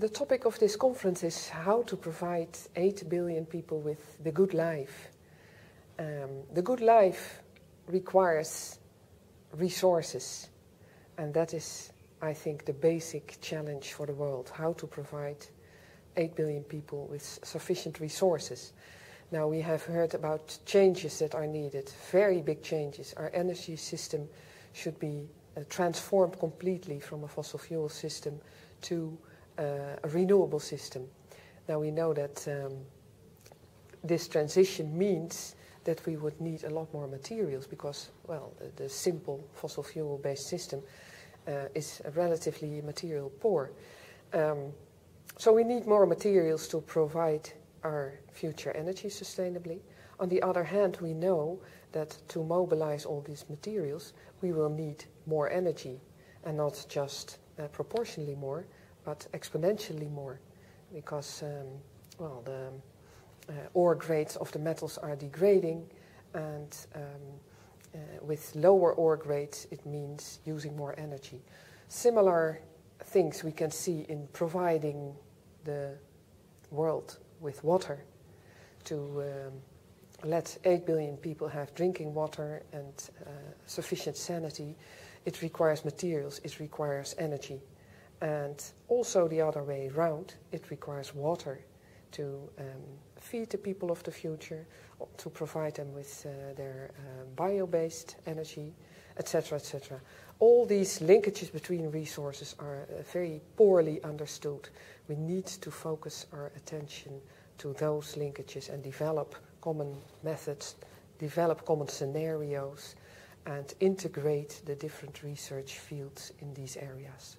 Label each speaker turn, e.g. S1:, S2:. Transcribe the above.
S1: the topic of this conference is how to provide 8 billion people with the good life. Um, the good life requires resources, and that is, I think, the basic challenge for the world how to provide 8 billion people with sufficient resources. Now, we have heard about changes that are needed, very big changes. Our energy system should be uh, transformed completely from a fossil fuel system to a renewable system. Now, we know that um, this transition means that we would need a lot more materials because, well, the, the simple fossil fuel based system uh, is relatively material poor. Um, so we need more materials to provide our future energy sustainably. On the other hand, we know that to mobilize all these materials, we will need more energy, and not just uh, proportionally more, but exponentially more, because um, well, the uh, ore grades of the metals are degrading, and um, uh, with lower ore grades, it means using more energy. Similar things we can see in providing the world with water to um, let 8 billion people have drinking water and uh, sufficient sanity, it requires materials, it requires energy. And also the other way around, it requires water to um, feed the people of the future, to provide them with uh, their uh, bio-based energy, etc., etc. All these linkages between resources are uh, very poorly understood. We need to focus our attention to those linkages and develop common methods, develop common scenarios, and integrate the different research fields in these areas.